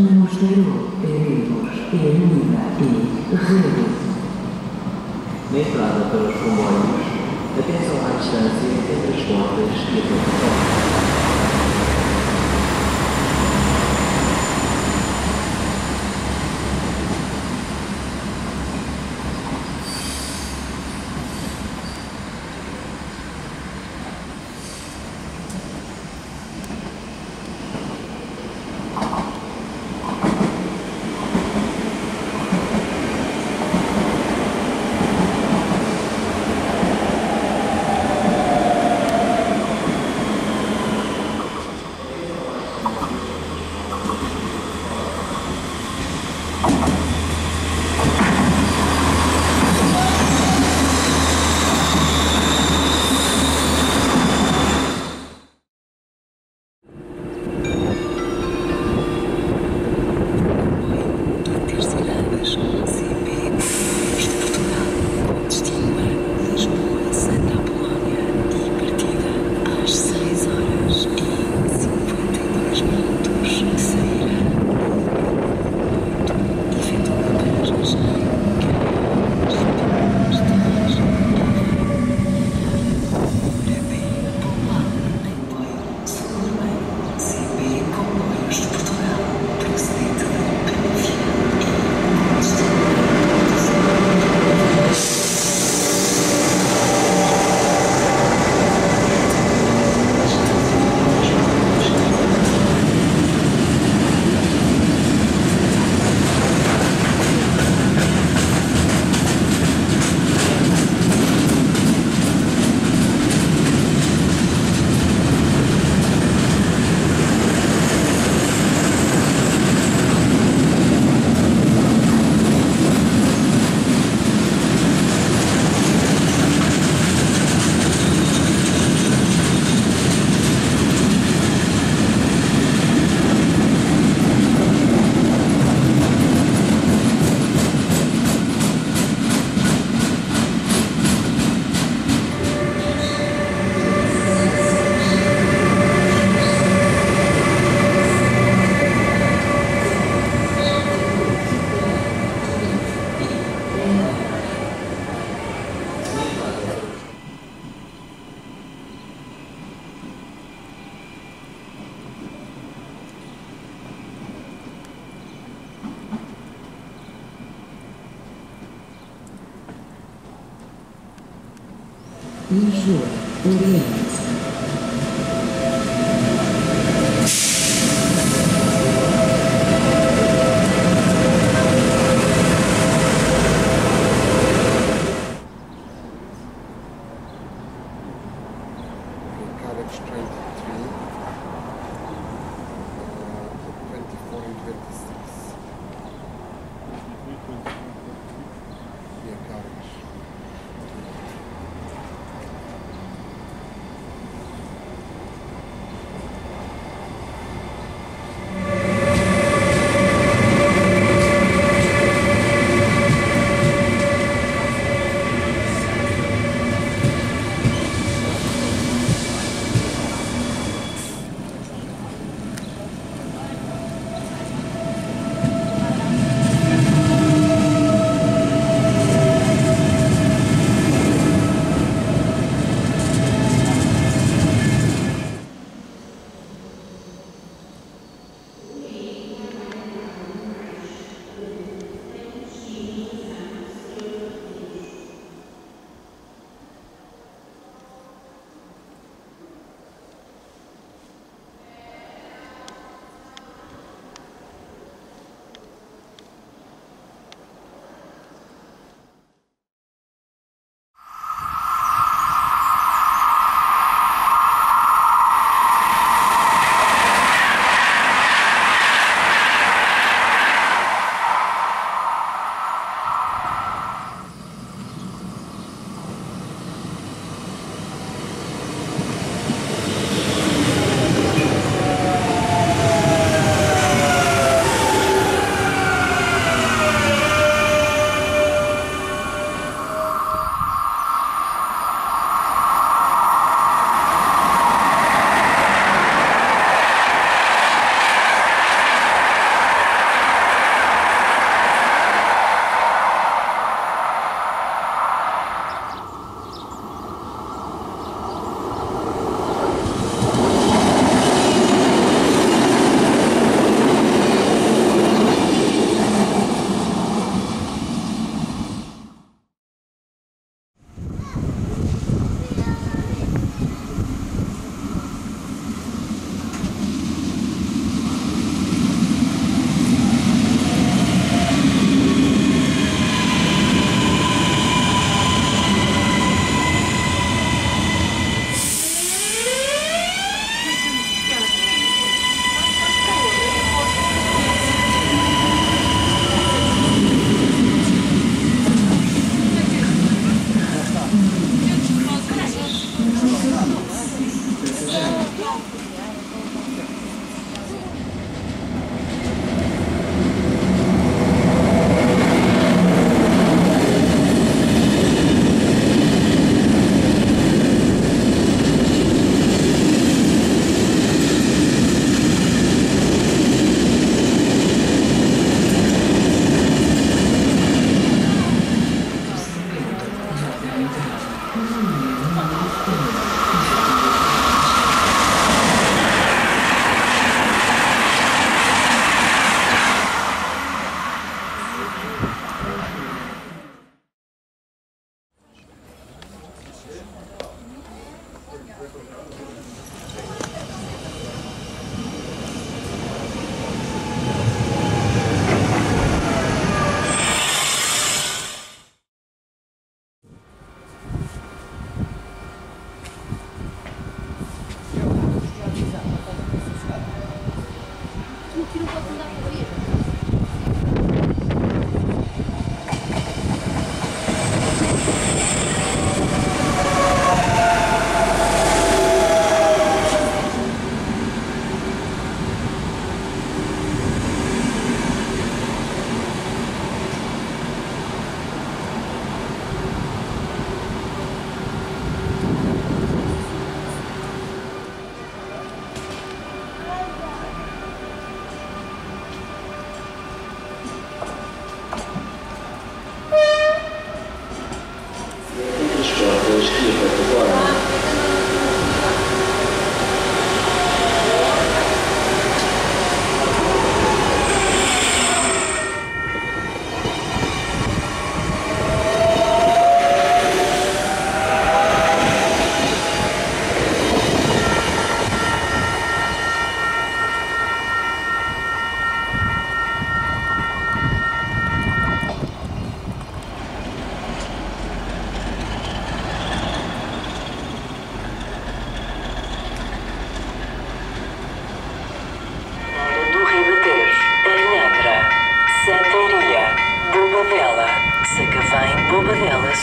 e Na entrada para os comboios, atenção à distância entre as portas e a plataforma. Usual. Orient.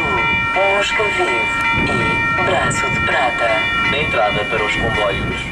Sul, Moscavide e Braço de Prata. Na entrada para os comboios,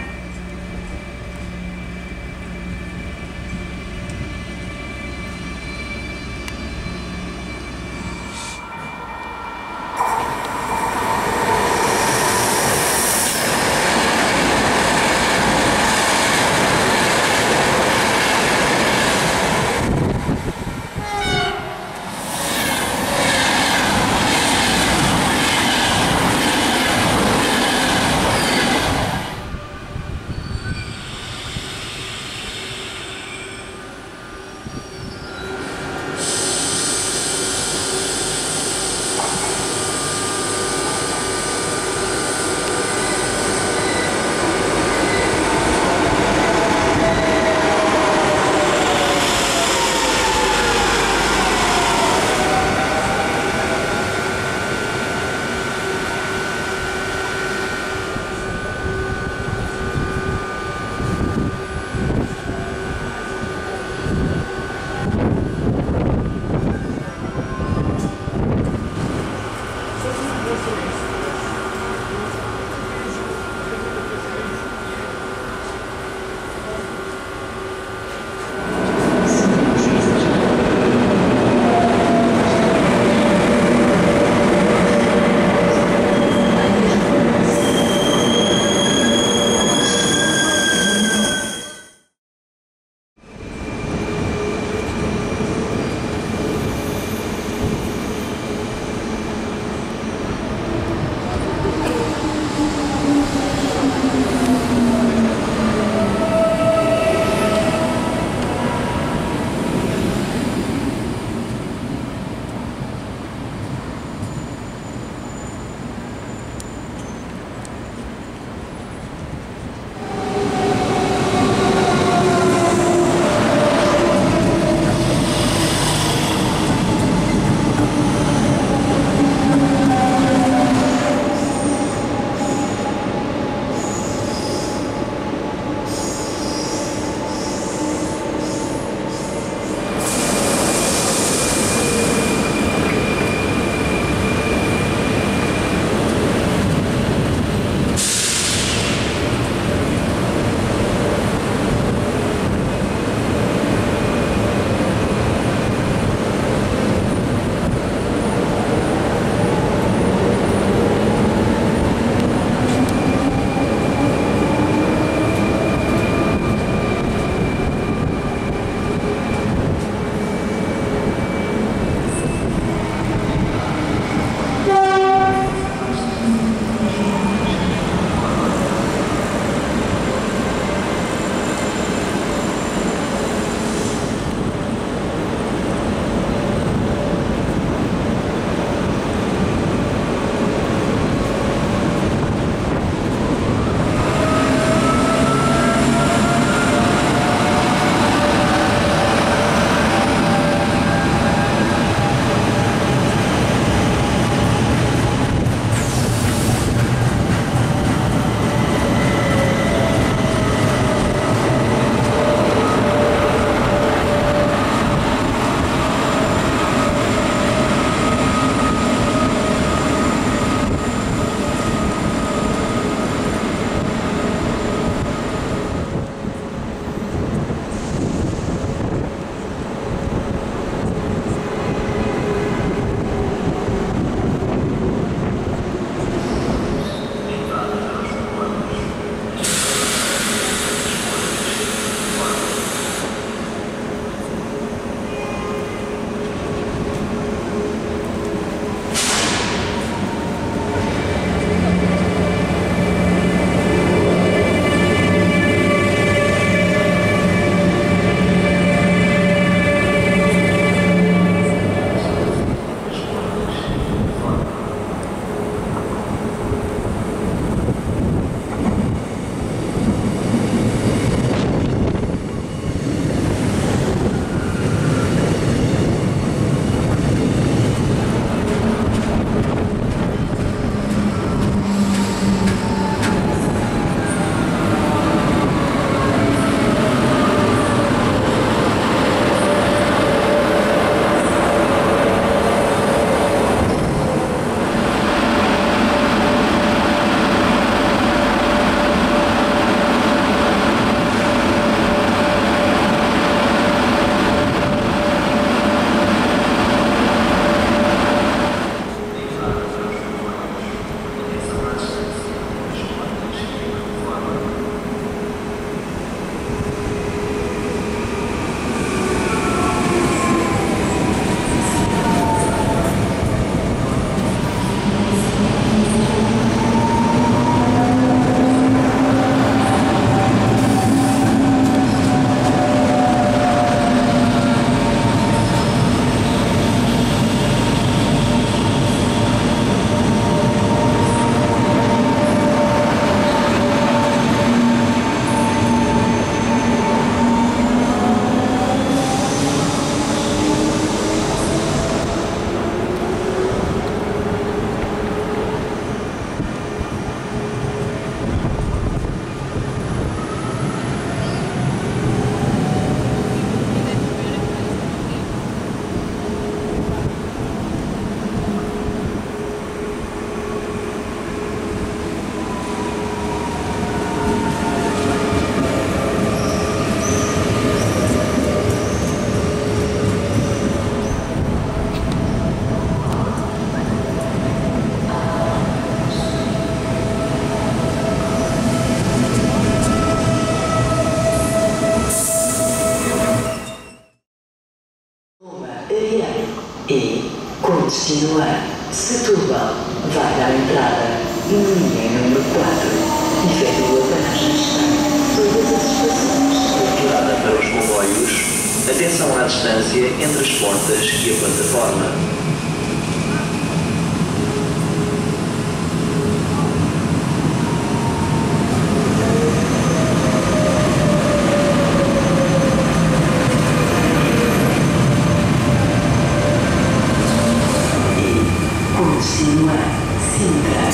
contínua Sintra.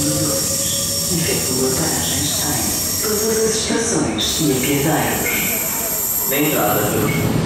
Número 2. Efetua paragens em todas as estações e apiadeiros. Na entrada,